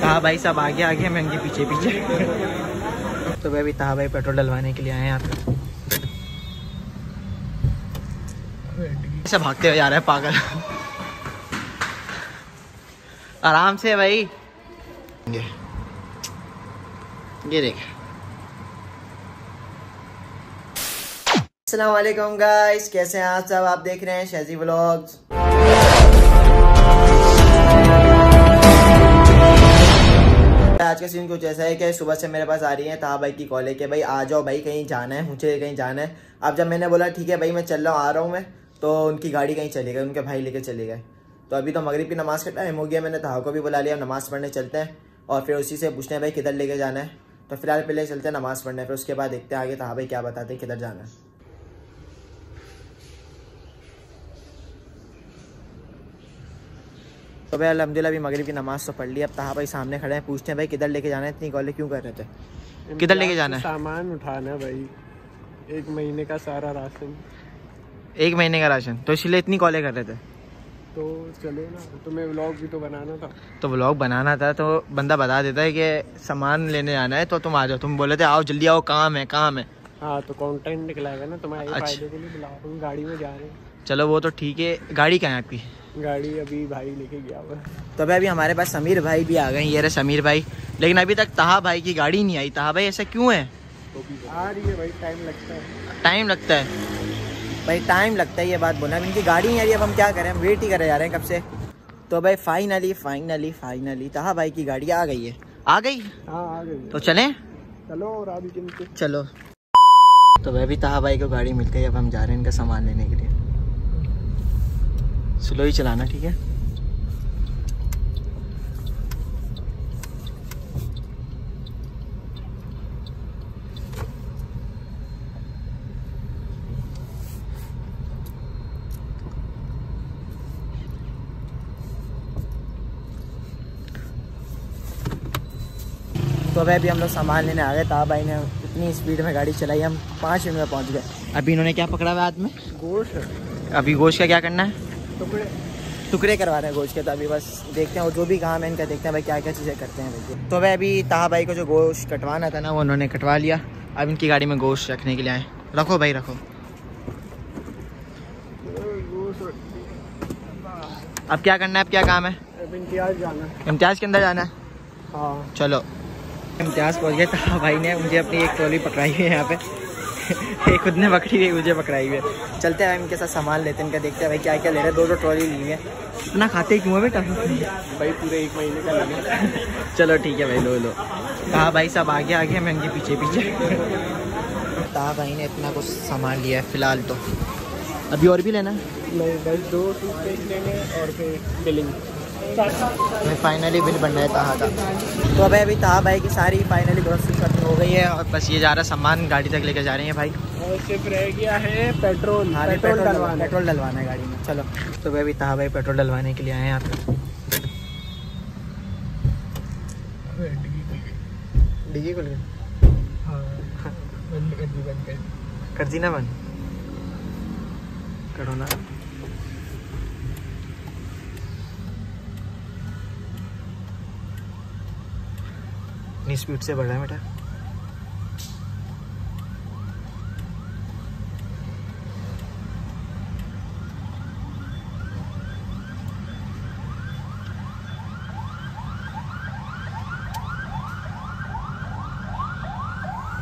कहा, भाई सब आगे आगे, मैं उनके पीछे पीछे. तो भाई अभी तहा भाई, पेट्रोल डलवाने के लिए आए हैं यहाँ पे भागते हुए जा रहा है पागल। आराम से भाई। ये। देख। असलम गाइस कैसे हैं आप सब? आप देख रहे हैं शहजी व्लॉग्स आज का सीन कुछ ऐसा है कि सुबह से मेरे पास आ रही है ताहा भाई की कॉल है कि, भाई, आ जाओ भाई, कहीं जाना है, मुझे कहीं जाना है। अब जब मैंने बोला, ठीक है भाई, मैं चल रहा हूँ, आ रहा हूँ मैं तो उनकी गाड़ी कहीं चली गई, उनके भाई लेके चले गए। तो अभी तो मगरिब की नमाज़ का टाइम हो गया, मैंने तहा को भी बुला लिया नमाज़ पढ़ने चलते हैं और फिर उसी से पूछते हैं, भाई, किधर लेके जाना है? तो फ़िलहाल पहले चलते हैं नमाज़ पढ़ने, फिर उसके बाद देखते हैं आगे तहा भाई क्या बताते हैं, किधर जाना है। तो भाई अलहमदिल्ला भी मगरब की नमाज़ तो पढ़ ली अब तहा भाई सामने खड़े हैं पूछते हैं भाई किधर लेके जाना है? इतनी कॉलेज क्यों कर रहे थे? किधर लेके जाना है? सामान उठाना है भाई। एक महीने का सारा राशन। एक महीने का राशन तो इसलिए इतनी कॉलेज कर रहे थे? तो चलो ना तुम्हें व्लॉग भी तो बनाना था। तो व्लॉग बनाना था तो बंदा बता देता है कि सामान लेने जाना है तो तुम आ जाओ। तुम बोले थे आओ जल्दी आओ काम है काम है। हाँ तो कंटेंट निकलाएगा ना तुम्हारे अच्छा। फ़ायदे के लिए बुलाओ गाड़ी में जा रहे हैं। चलो वो तो ठीक है। गाड़ी कहाँ है आपकी? गाड़ी अभी भाई लेके गया हुआ तो अभी अभी हमारे पास समीर भाई भी आ गए ये रहे समीर भाई। लेकिन अभी तक तहा भाई की गाड़ी नहीं आई। तहा भाई ऐसा क्यों है? आ रही है भाई टाइम लगता है। टाइम लगता है। भाई टाइम लगता है ये बात बोलना। इनकी गाड़ी नहीं आ रही अब हम क्या करें? हम वेट ही करे जा रहे हैं कब से। तो भाई फाइनली फाइनली फाइनली तहा भाई की गाड़ी आ गई है। आ गई? हाँ आ गई तो चले? चलो और चलो। तो वह भी तहा भाई को गाड़ी मिल गई अब हम जा रहे हैं इनका सामान लेने के लिए। स्लो ही चलाना ठीक है? तो अभी अभी हम लोग सामान लेने आ गए ता भाई ने इतनी स्पीड में गाड़ी चलाई हम पाँच मिनट में पहुँच गए। अभी इन्होंने क्या पकड़ा हुआ हाथ में? गोश्त। अभी गोश्त का क्या करना है? टुकड़े। टुकड़े करवा रहे हैं गोश्त के तो अभी बस देखते हैं और जो भी काम है इनका देखते हैं भाई क्या क्या चीज़ें करते हैं भाई तो वह अभी ताहा भाई को जो गोश्त कटवाना था ना वो उन्होंने कटवा लिया। अब इनकी गाड़ी में गोश्त रखने के लिए आए। रखो भाई रखो। अब क्या करना है अब क्या काम है? इम्तियाज़ जाना है। इम्तियाज़ के अंदर जाना है? हाँ। चलो। इम्तियाज़ पहुँच गया ताहा भाई ने मुझे अपनी एक ट्रॉली पकड़ाई है यहाँ पे। एक खुद ने पकड़ी हुई मुझे पकड़ाई हुई है। चलते हैं इनके साथ सामान लेते हैं इनका देखते हैं भाई क्या क्या ले रहे हैं। दो दो ट्रॉली ली है। इतना खाते क्यों है बेटा? भाई पूरे एक महीने का लगे। चलो ठीक है भाई लो लो। कहा भाई सब आगे आगे मैं उनके पीछे पीछे। कहा भाई ने इतना कुछ सामान लिया है फ़िलहाल तो। अभी और भी लेना है? नहीं बस दो टूथपेस्ट लेंगे और फिर बिलिंग मैं फाइनली बिल बन रहा है ताहा का तो अभी अभी ताहा भाई की सारी फाइनली ग्रोसरी खत्म हो गई है और बस ये जा रहा सामान गाड़ी तक लेकर जा रहे हैं भाई। और सिर्फ़ रह गया है पेट्रोल हाँ पेट्रोल डलवाना पेट्रोल डलवाना है गाड़ी में। चलो तो भाई अभी ताहा भाई पेट्रोल डलवाने के लिए आए हैं यहाँ पे। डिगी खुल गई। हाँ कर दी कर ना बंद? करो ना। इतनी स्पीड से बढ़ रहा है बेटा।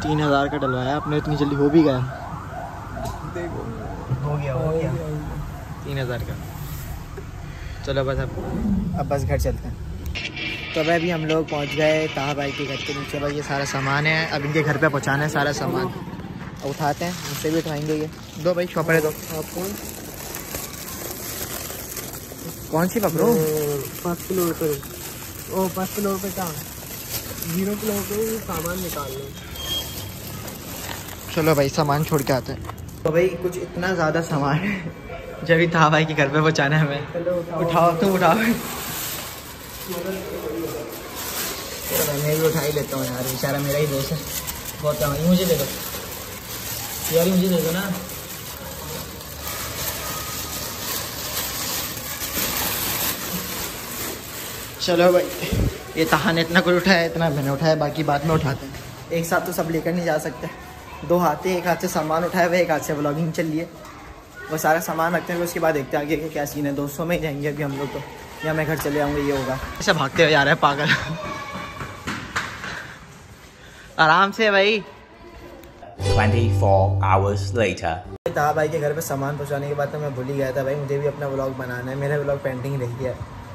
तीन हज़ार का डलवाया आपने इतनी जल्दी हो भी गया। देखो हो गया हो गया। तीन हज़ार का। चलो बस अब अब बस घर चलते हैं। तो अभी अभी हम लोग पहुँच गए ताहा भाई के घर के नीचे। भाई ये सारा सामान है। अब इनके घर पे पहुंचाना है सारा सामान। अब उठाते हैं उनसे भी उठाएँगे ये। दो भाई शॉपर है दो। आप कौन? कौन सी पकड़ो? फ़र्स्ट फ्लोर पे ओ फ़र्स्ट फ्लोर पे कहाँ ज़ीरो फ्लोर पे सामान निकाल लो। चलो भाई सामान छोड़ के आते हैं। तो भाई कुछ इतना ज़्यादा सामान है जब ही ताहा भाई के घर पे पहुँचाना है हमें। उठाओ तुम उठाओ। चलो, मैं भी उठा ही लेता हूँ यार, बेचारा मेरा ही दोस्त है। बहुत काम मुझे दे दो। यार मुझे दे दो ना। चलो भाई, ये तहा ने इतना कुछ उठाया, इतना मैंने उठाया, बाकी बाद में उठाते हैं। एक साथ तो सब लेकर नहीं जा सकते। दो हाथ, एक हाथ से सामान उठाया हुआ एक हाथ से ब्लॉगिंग चल है वो सारा सामान रखते हैं उसके बाद देखते हैं आगे क्या सीन है। दोस्तों में ही जाएँगे अभी हम लोग तो। या मैं घर चले आऊँगा, ये होगा। ऐसा भागते हुए जा रहा है पागल। आराम से भाई। 24 hours later. था भाई के घर पे सामान पहुँचाने के बाद तो मैं भूल ही गया था भाई मुझे भी अपना व्लॉग बनाना है। मेरा व्लॉग पेंटिंग रह गया।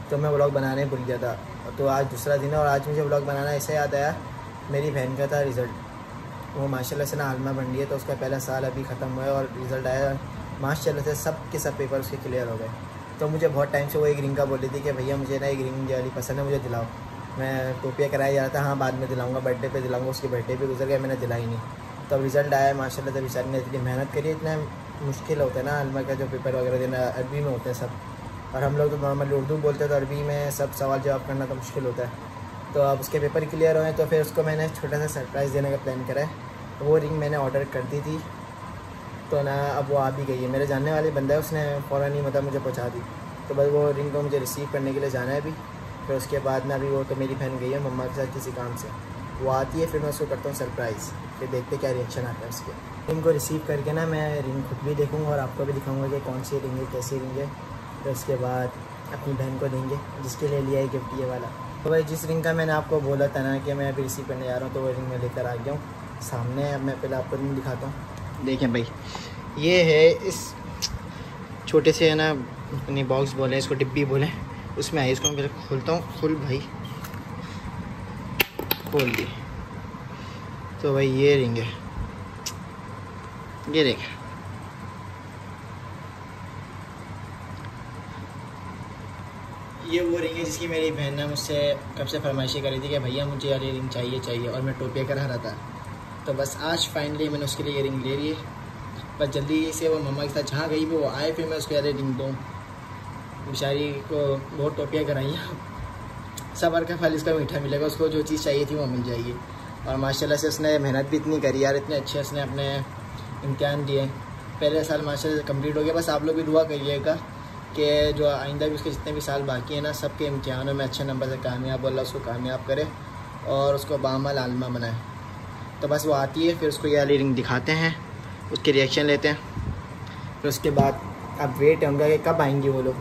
तो मैं व्लॉग बनाने भूल गया था। तो आज दूसरा दिन है और आज मुझे व्लॉग बनाना ऐसे याद आया। मेरी बहन का था रिज़ल्ट वो माशाल्लाह से ना आलमा बन रही है तो उसका पहला साल अभी ख़त्म हुआ है और रिज़ल्ट आया। माशाल्लाह से सब के सब पेपर उसके क्लियर हो गए। तो मुझे बहुत टाइम से वो एक रिंग का बोल रही थी कि भैया मुझे ना एक रिंग वाली पसंद है मुझे दिलाओ। मैं टोपिया कराया जा रहा था हाँ बाद में दिलाऊँगा बर्थडे पे दिलाऊँगा, उसके बर्थडे पे गुजर गया, मैंने दिलाई नहीं। तब रिज़ल्ट आया, माशाल्लाह तब बेचारी ने इतनी मेहनत करी, इतना मुश्किल होता है ना, अलमा का जो पेपर वगैरह देना, अरबी में होते हैं सब। और हम लोग तो नॉर्मली उर्दू बोलते हैं तो अरबी में सब सवाल जवाब करना तो मुश्किल होता है। तो अब उसके पेपर क्लियर हुए तो फिर उसको मैंने छोटा सा सरप्राइज़ देने का प्लान करा है। वो रिंग मैंने ऑर्डर कर दी थी। तो ना, अब वो आ भी गई है। मेरे जानने वाले बंदा है, उसने फ़ौरन ही मतलब मुझे पहुँचा दी। तो बस वो रिंग को मुझे रिसीव करने के लिए जाना है अभी। फिर उसके बाद में अभी वो तो मेरी बहन गई है, मम्मा के साथ किसी काम से। वो आती है, फिर मैं उसको करता हूँ सरप्राइज़ फिर देखते क्या रिएक्शन आता है उसके। रिंग को रिसीव करके ना मैं रिंग खुद भी देखूँगा और आपको भी दिखाऊँगा कि कौन सी रिंग है, कैसी रिंग है। फिर उसके बाद अपनी बहन को देंगे, जिसके लिए लिया है गिफ्ट ये वाला। तो भाई जिस रिंग का मैंने आपको बोला था ना कि मैं अभी रिसीव करने जा रहा हूँ तो वो रिंग मैं लेकर आ गया हूँ। सामने अब मैं पहले आपको रिंग दिखाता हूँ। देखें भाई, ये है इस छोटे से है ना, अपनी बॉक्स बोले, इसको डिब्बी बोले। उसमें आई इसको मैं खोलता हूँ। खुल भाई। खोल दी तो भाई ये रिंग है ये देख। ये वो रिंग है जिसकी मेरी बहन ने मुझसे कब से फरमाइशी करी थी कि भैया मुझे यार ये रिंग चाहिए चाहिए और मैं टोपिया कर रहा था। तो बस आज फाइनली मैंने उसके लिए ये रिंग ले ली बस जल्दी से वो मम्मा के साथ जहाँ गई वो आए, फिर मैं उसको यार रिंग दूँ। बेचारी को बहुत टोपियाँ कराई सबर का फल इसका मीठा मिलेगा, उसको जो चीज़ चाहिए थी वो मिल जाएगी। और माशाल्लाह से उसने मेहनत भी इतनी करी यार, इतने अच्छे उसने अपने इम्तहान दिए। पहले साल माशाल्लाह कंप्लीट हो गया, बस आप लोग भी दुआ करिएगा कि जो आइंदा भी उसके जितने भी साल बाकी हैं ना, सबके इम्तहानों में अच्छे नंबर से कामयाब अल्लाह उसको कामयाब करे और उसको बामल आलमा बनाए। तो बस वो आती है, फिर उसको ये वाली रिंग दिखाते हैं, उसके रिएक्शन लेते हैं। फिर उसके बाद अब वेट है उनका कि कब आएँगे वो लोग।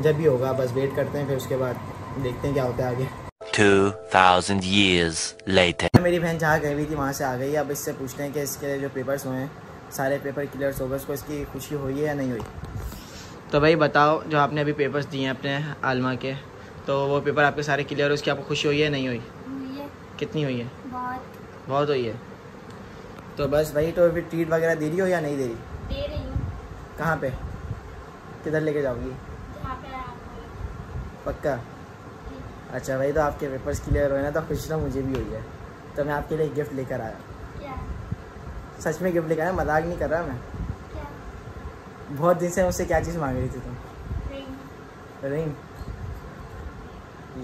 जब भी होगा बस वेट करते हैं फिर उसके बाद देखते हैं क्या होता है आगे। 2000 years later. मेरी बहन जहाँ गई हुई थी वहाँ से आ गई। अब इससे पूछते हैं कि इसके जो पेपर्स हुए हैं सारे पेपर क्लियर हो गए उसको इसकी खुशी हुई है या नहीं हुई? तो भाई बताओ जो आपने अभी पेपर्स दिए हैं अपने आलमा के तो वो पेपर आपके सारे क्लियर हुए उसकी आपको खुशी हुई है नहीं हुई? हुई है। कितनी हुई है? बहुत। बहुत हुई है। तो बस भाई तो फिर ट्रीट वगैरह दे रही हो या नहीं दे रही? दे रही हूँ। कहाँ पे? किधर लेके जाओगी? पक्का? अच्छा भाई तो आपके पेपर्स क्लियर हुए ना तो खुशी तो मुझे भी हुई है। तो मैं आपके लिए गिफ्ट लेकर आया। क्या? सच में गिफ्ट लेकर आया? मज़ाक नहीं कर रहा मैं? क्या? बहुत दिन से मुझसे क्या चीज़ मांग रही थी तुम? रिंग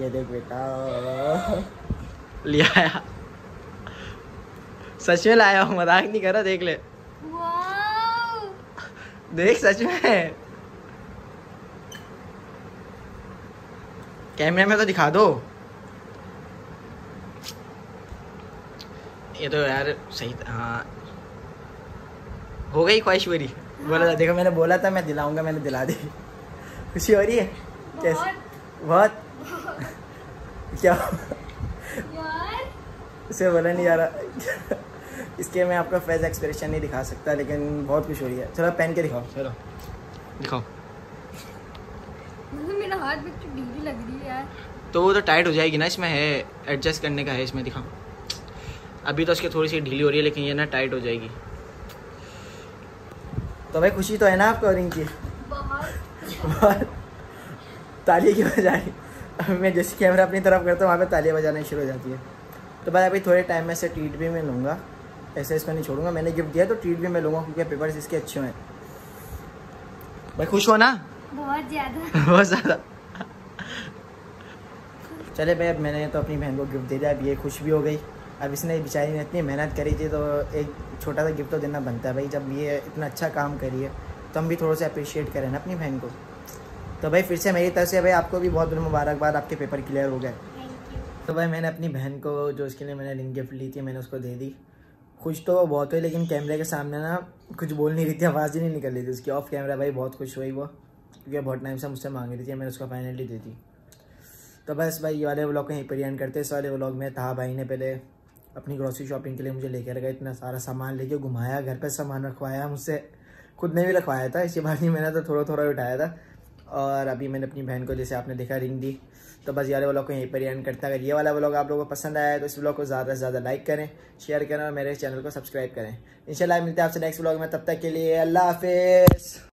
ये देख बेटा। लिया आया सच में लाया हूँ मज़ाक नहीं कर रहा देख ले। वाओ देख सच में। कैमरे में तो दिखा दो। ये तो यार सही था हाँ। हो गई ख्वाहिश पूरी। बोला था देखो मैंने बोला था मैं दिलाऊँगा मैंने दिला दी। खुशी हो रही है? कैसे? बहुत। क्या? उसे बोला नहीं जा रहा। इसके मैं आपका फेस एक्सप्रेशन नहीं दिखा सकता लेकिन बहुत खुश हो रही है। चलो पहन के दिखाओ। चलो। दिखाओ। मेरा तो ढीली लग रही है यार। तो वो तो टाइट हो जाएगी ना इसमें है एडजस्ट करने का है इसमें दिखाओ अभी तो उसकी थोड़ी सी ढीली हो रही है लेकिन ये ना टाइट हो जाएगी। तो भाई खुशी तो है ना आपको रिंग की ताली की बजाय अब मैं जैसे कैमरा अपनी तरफ़ करता हूँ वहाँ पे तालियाँ बजाना शुरू हो जाती है। तो भाई अभी थोड़े टाइम में से ट्रीट भी मैं लूँगा। ऐसे इसको नहीं छोड़ूँगा मैंने गिफ्ट दिया तो ट्रीट भी मैं लूँगा क्योंकि पेपर्स इसके अच्छे हैं। भाई खुश हो ना? बहुत ज़्यादा। बहुत ज़्यादा। चले भाई, अब मैंने तो अपनी बहन को गिफ्ट दे दिया, अब ये खुश भी हो गई। अब इसने, बेचारी ने इतनी मेहनत करी थी तो एक छोटा सा गिफ्ट तो देना बनता है भाई, जब ये इतना अच्छा काम करी है तो हम भी थोड़ा सा अप्रिशिएट करें ना अपनी बहन को। तो भाई, फिर से मेरी तरफ़ से भाई, आपको भी बहुत बहुत मुबारकबाद, आपके पेपर क्लियर हो गए। तो भाई, मैंने अपनी बहन को जो उसके लिए मैंने रिंग गिफ्ट ली थी, मैंने उसको दे दी। खुश तो वो बहुत हुई, लेकिन कैमरे के सामने ना कुछ बोल नहीं रही थी, आवाज़ ही नहीं निकल रही थी उसकी। ऑफ़ कैमरा भाई, बहुत खुश हुई वो, क्योंकि बहुत टाइम से मुझसे मांग रही थी, मैंने उसको फाइनली दे दी। तो बस भाई, ये वाले व्लॉग को यहीं पर एंड करते इस वाले व्लॉग में था भाई ने पहले अपनी ग्रोसरी शॉपिंग के लिए मुझे लेकर गए इतना सारा सामान लेके घुमाया, घर पे सामान रखवाया, मुझसे खुद ने भी रखवाया था। इसी बार ही मैंने तो थोड़ा थोड़ा उठाया था। और अभी मैंने अपनी बहन को, जैसे आपने देखा रिंग दी। तो बस ये वाले व्लॉग को यहीं पर एंड करते हैं। अगर ये वाला व्लॉग आप लोगों को पसंद आया है तो इस व्लॉग को ज़्यादा से ज़्यादा लाइक करें शेयर करें और मेरे चैनल को सब्सक्राइब करें। इंशाल्लाह मिलते हैं आपसे नेक्स्ट व्लॉग में। तब तक के लिए अल्लाह हाफिज़।